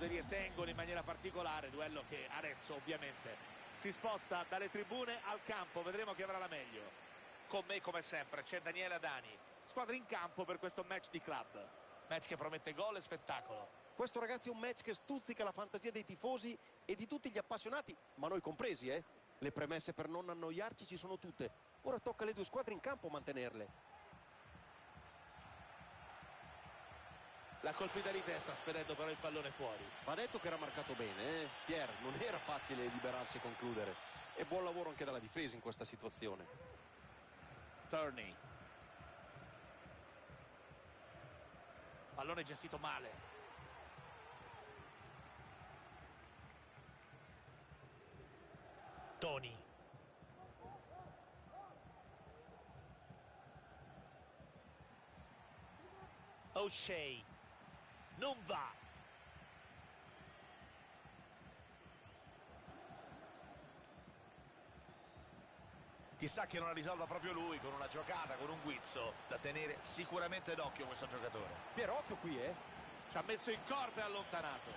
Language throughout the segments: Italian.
tifoserie tengono in maniera particolare, duello che adesso ovviamente si sposta dalle tribune al campo, vedremo chi avrà la meglio. Con me come sempre c'è Daniele Adani, squadra in campo per questo match di club, match che promette gol e spettacolo. Questo ragazzi è un match che stuzzica la fantasia dei tifosi e di tutti gli appassionati, ma noi compresi, eh? Le premesse per non annoiarci ci sono tutte. Ora tocca alle due squadre in campo mantenerle. La colpita di testa spedendo però il pallone fuori. Va detto che era marcato bene, eh? Pier, non era facile liberarsi e concludere. E buon lavoro anche dalla difesa in questa situazione. Turney. Pallone gestito male. Tony. O'Shea. Non va. Chissà che non la risolva proprio lui con una giocata, con un guizzo. Da tenere sicuramente d'occhio questo giocatore. Pier, occhio qui, eh? Ci ha messo in corpo e allontanato.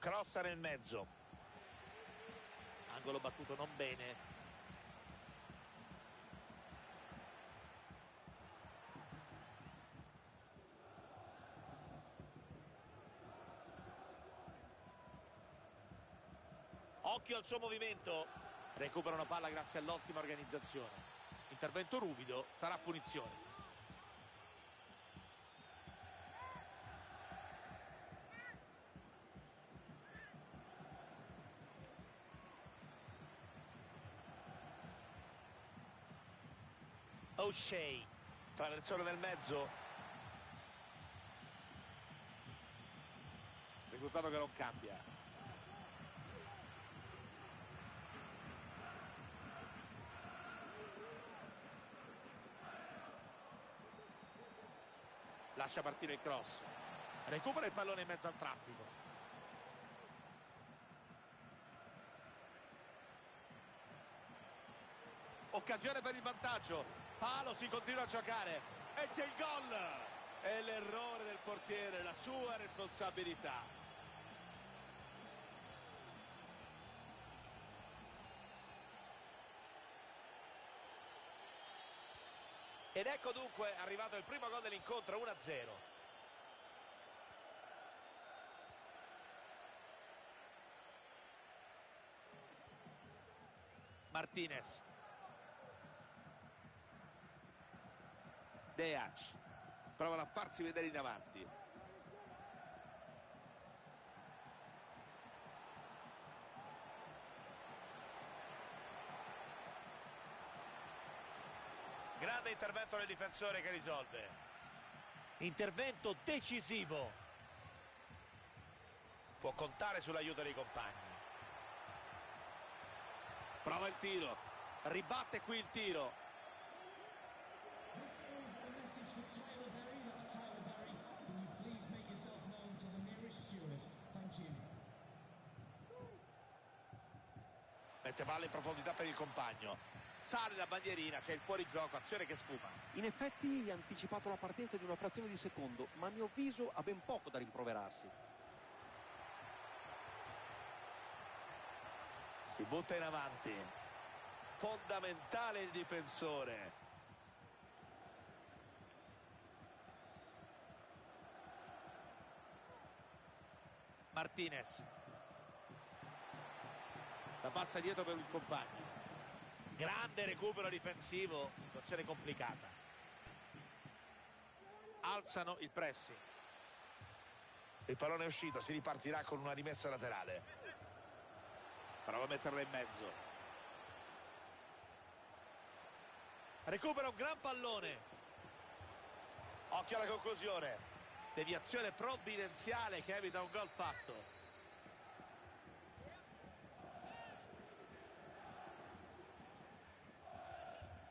Crossa nel mezzo. Angolo battuto non bene. Occhio al suo movimento. Recupera una palla grazie all'ottima organizzazione. Intervento ruvido, sarà punizione. O'Shea, traversone nel mezzo. Risultato che non cambia. lascia partire il cross recupera il pallone in mezzo al traffico occasione per il vantaggio palo si continua a giocare e c'è il gol è l'errore del portiere la sua responsabilità Ed ecco dunque arrivato il primo gol dell'incontro 1-0. Martinez. Deac. Provano a farsi vedere in avanti. Grande intervento del difensore che risolve. Intervento decisivo. Può contare sull'aiuto dei compagni. Prova il tiro. Ribatte qui il tiro. Mette palla in profondità per il compagno. Sale la bandierina, c'è il fuorigioco, azione che sfuma. In effetti ha anticipato la partenza di una frazione di secondo, ma a mio avviso ha ben poco da rimproverarsi. Si butta in avanti. Fondamentale il difensore. Martinez. La passa dietro per il compagno. Grande recupero difensivo, situazione complicata. Alzano il pressing. Il pallone è uscito, si ripartirà con una rimessa laterale. Prova a metterla in mezzo. Recupera un gran pallone. Occhio alla conclusione. Deviazione provvidenziale che evita un gol fatto.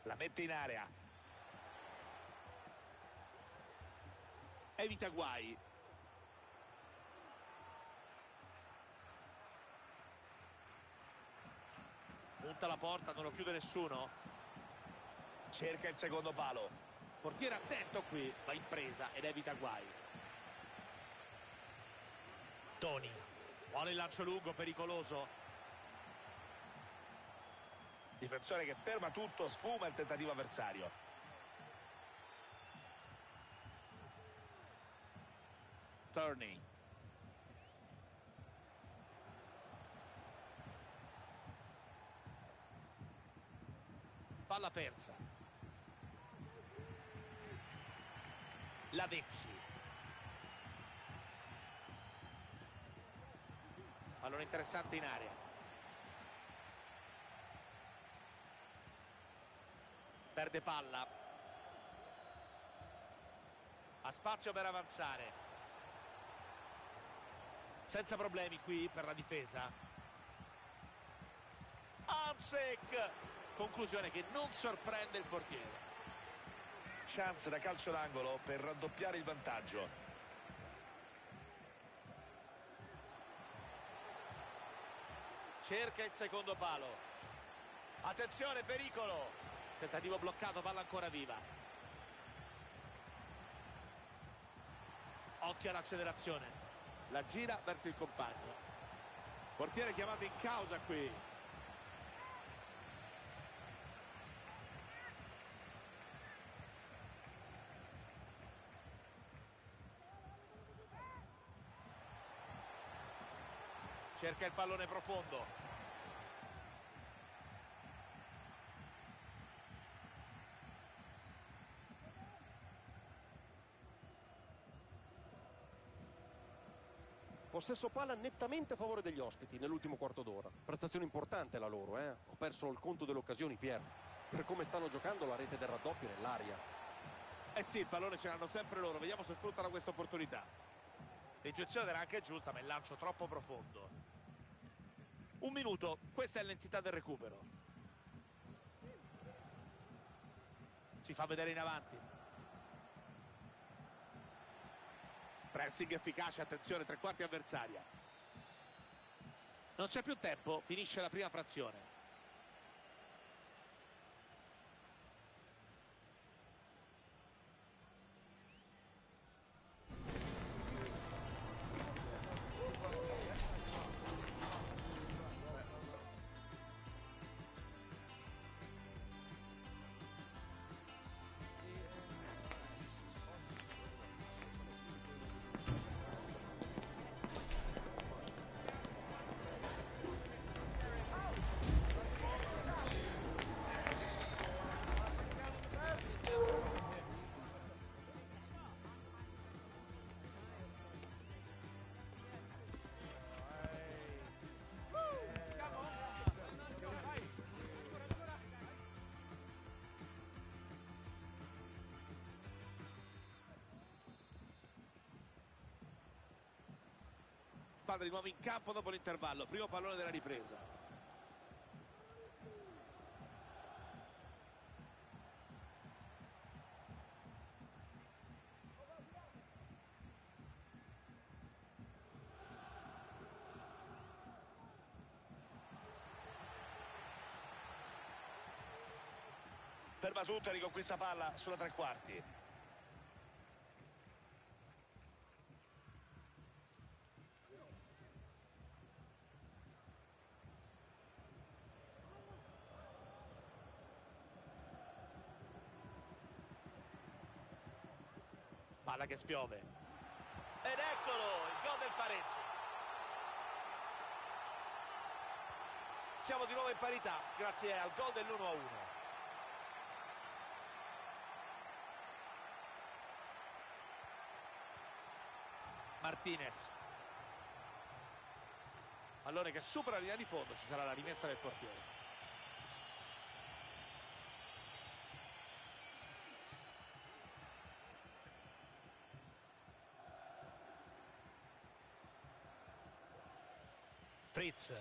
La mette in area. Evita guai. Punta la porta, non lo chiude nessuno. Cerca il secondo palo. Portiere attento qui, va in presa ed evita guai. Toni. Vuole il lancio lungo, pericoloso. Difensore che ferma tutto, sfuma il tentativo avversario. Turney. Palla persa. Lavezzi. Pallone interessante in area. Perde palla. Ha spazio per avanzare. Senza problemi qui per la difesa. Amsek. Conclusione che non sorprende il portiere. Chance da calcio d'angolo per raddoppiare il vantaggio. Cerca il secondo palo. Attenzione, pericolo. Tentativo bloccato, palla ancora viva. Occhio all'accelerazione. La gira verso il compagno. Portiere chiamato in causa qui. Cerca il pallone profondo. Possesso palla nettamente a favore degli ospiti nell'ultimo quarto d'ora. Prestazione importante la loro, eh? Ho perso il conto delle occasioni, Pier. Per come stanno giocando la rete del raddoppio nell'aria. Eh sì, il pallone ce l'hanno sempre loro. Vediamo se sfruttano questa opportunità. L'intuizione era anche giusta, ma il lancio troppo profondo. Un minuto, questa è l'entità del recupero. Si fa vedere in avanti. Pressing efficace, attenzione, tre quarti avversaria. Non c'è più tempo, finisce la prima frazione. Squadra di nuovo in campo dopo l'intervallo. Primo pallone della ripresa. Ferma tutto e riconquista palla sulla tre quarti. Palla che spiove. Ed eccolo, il gol del pareggio. Siamo di nuovo in parità grazie al gol dell'1-1. Martinez. Pallone che supera la linea di fondo, ci sarà la rimessa del portiere. Fritz.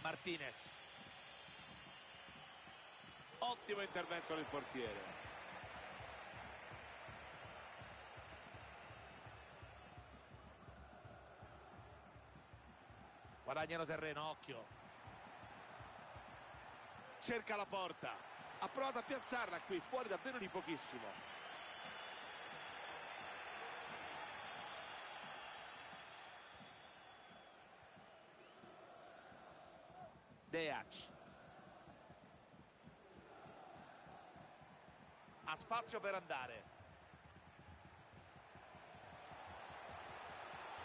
Martinez. Ottimo intervento del portiere. Guadagnano terreno, occhio. Cerca la porta. Ha provato a piazzarla qui, fuori davvero di pochissimo. Deac. Ha spazio per andare.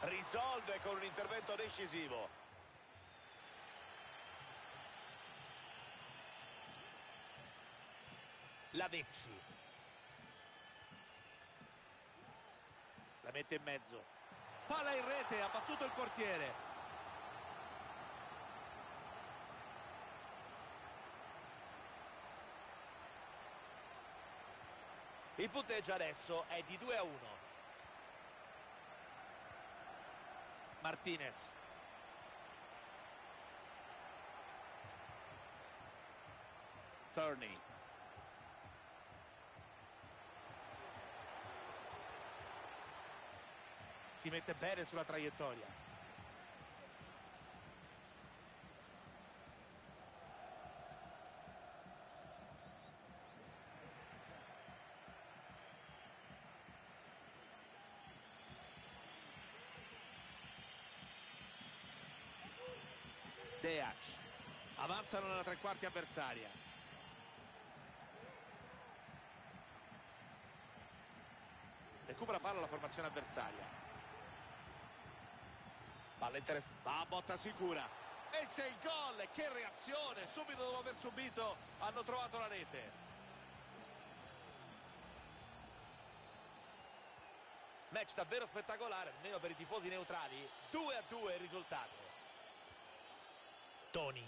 Risolve con un intervento decisivo. Lavezzi. La mette in mezzo. Palla in rete, ha battuto il portiere. Il punteggio adesso è di 2 a 1. Martinez. Turney. Si mette bene sulla traiettoria. Deac. Avanzano nella tre quarti avversaria. Recupera palla la formazione avversaria. Palla interessante. Va a botta sicura. E c'è il gol. Che reazione. Subito dopo aver subito hanno trovato la rete. Match davvero spettacolare, almeno per i tifosi neutrali. 2 a 2 il risultato. Toni.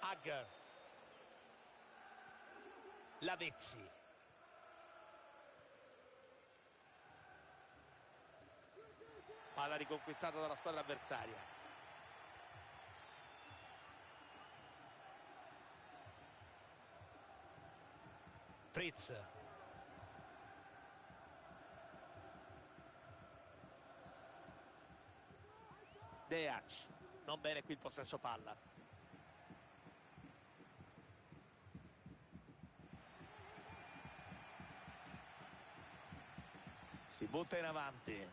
Agger. Lavezzi. Palla riconquistata dalla squadra avversaria. Fritz. Deac. Non bene qui il possesso palla. Si butta in avanti.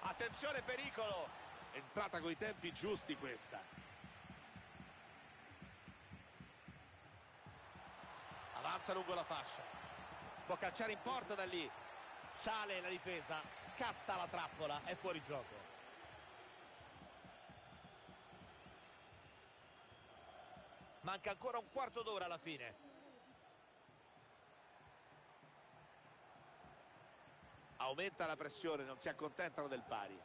Attenzione pericolo. Entrata coi tempi giusti questa. Avanza lungo la fascia. Può calciare in porta da lì. Sale la difesa, scatta la trappola, è fuori gioco. Manca ancora un quarto d'ora alla fine. Aumenta la pressione, non si accontentano del pari.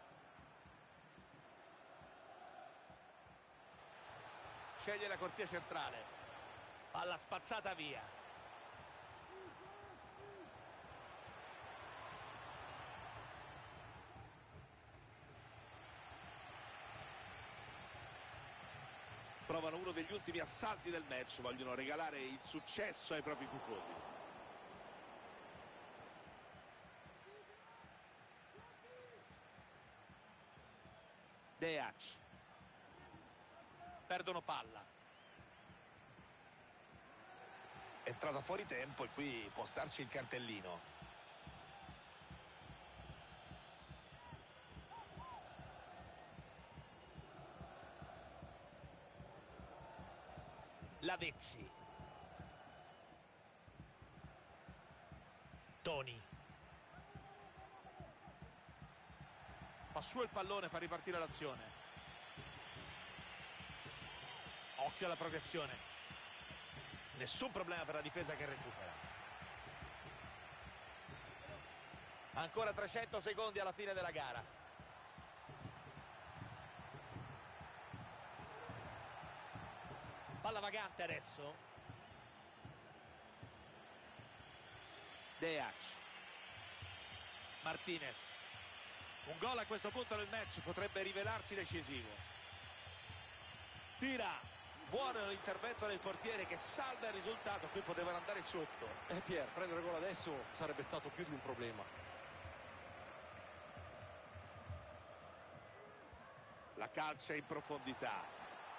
Sceglie la corsia centrale. Palla spazzata via. Provano uno degli ultimi assalti del match, vogliono regalare il successo ai propri tifosi. Deac. Perdono palla. È entrata fuori tempo e qui può starci il cartellino. Lavezzi. Toni. Fa su il pallone, fa ripartire l'azione. Occhio alla progressione. Nessun problema per la difesa che recupera. Ancora 300 secondi alla fine della gara. Palla vagante adesso. Deac. Martinez. Un gol a questo punto del match potrebbe rivelarsi decisivo. Tira. Buono l'intervento del portiere che salva il risultato. Qui potevano andare sotto. E Eh, Pier, prendere gol adesso sarebbe stato più di un problema. la calcia in profondità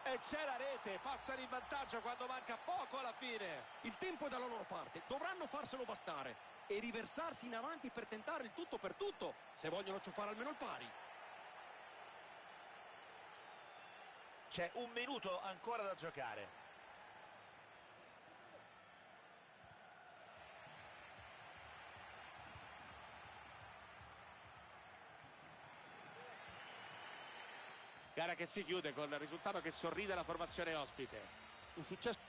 e c'è la rete passano in vantaggio quando manca poco alla fine Il tempo è dalla loro parte, dovranno farselo bastare e riversarsi in avanti per tentare il tutto per tutto, se vogliono ciuffare almeno il pari. c'è un minuto ancora da giocare gara che si chiude con il risultato che sorride la formazione ospite Un successo